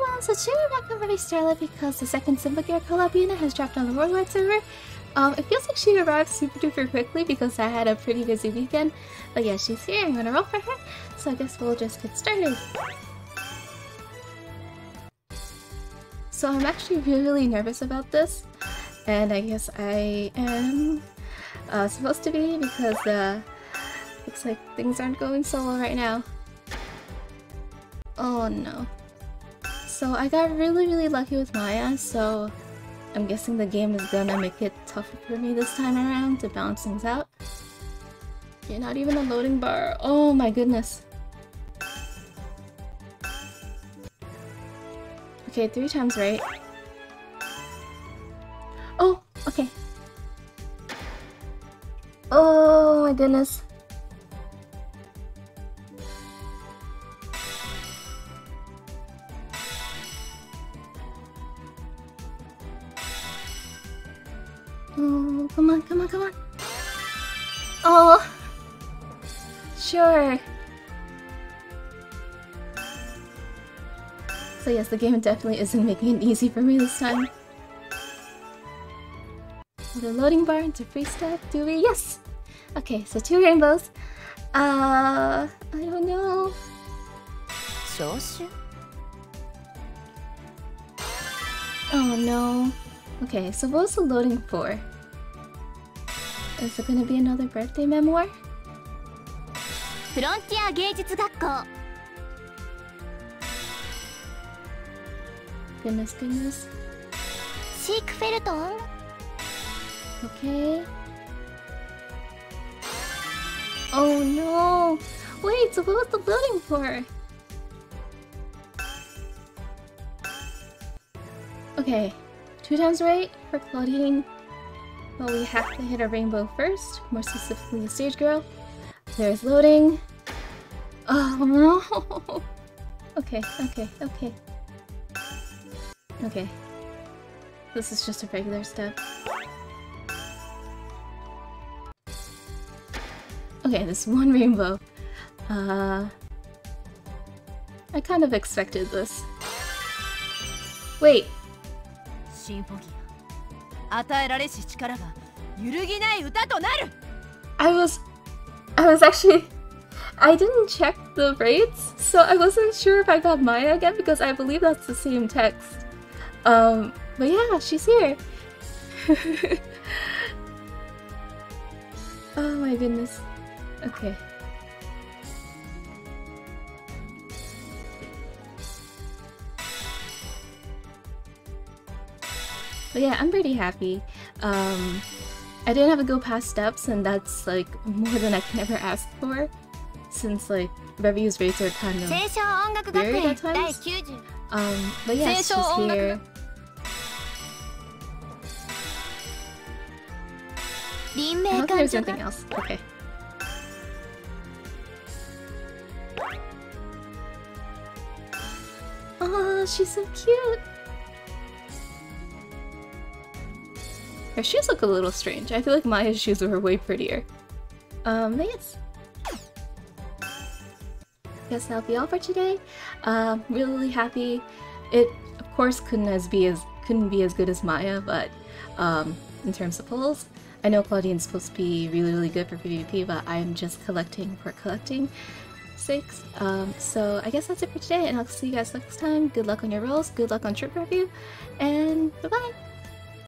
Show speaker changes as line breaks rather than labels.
well, so back on Revue Starlight because the second Symphogear collab unit has dropped on the worldwide server. Um, it feels like she arrived super duper quickly because I had a pretty busy weekend. But yeah, she's here. I'm gonna roll for her. So I guess we'll just get started. So I'm actually really, really nervous about this. And I guess I am uh, supposed to be because uh, looks like things aren't going so well right now. Oh no. So I got really really lucky with Maya, so I'm guessing the game is gonna make it tougher for me this time around to balance things out. Okay, not even a loading bar. Oh my goodness. Okay, three times right. Oh, okay. Oh my goodness. Oh, come on, come on, come on. Oh, sure. So yes, the game definitely isn't making it easy for me this time. The loading bar into free do we? Yes! Okay, so two rainbows. Uh, I don't know. Oh no. Okay, so what was the loading for? Is it gonna be another birthday memoir?
フロンティア芸術学校
Goodness, goodness.
シークフェルトン
Okay. Oh no! Wait, so what was the loading for? Okay, two times right for Claudine. Well, we have to hit a rainbow first, more specifically a stage girl. There's loading. Oh no! Okay, okay, okay. Okay. This is just a regular step. Okay, this one rainbow. Uh... I kind of expected this. Wait,
シンフォギア与えられし力が揺るぎない歌となる
I was... I was actually... I didn't check the rates, so I wasn't sure if I got Maya again because I believe that's the same text. Um, but yeah, she's here. oh my goodness. Okay. But yeah, I'm pretty happy. Um, I didn't have to go past steps, and that's like more than I can ever ask for, since like Revue's rates are kind of weird at times. Um, but yeah,
it's just
here. I don't
think
there's
anything
else. Okay. Oh, she's so cute. Her shoes look a little strange. I feel like Maya's shoes were way prettier. Um, but yes. Guess that'll be all for today. Um, really, happy. It, of course, couldn't as be as couldn't be as good as Maya, but um, in terms of pulls, I know Claudine's supposed to be really, really good for PvP, but I'm just collecting for collecting sakes. Um, so I guess that's it for today, and I'll see you guys next time. Good luck on your rolls, good luck on trip review, and bye bye.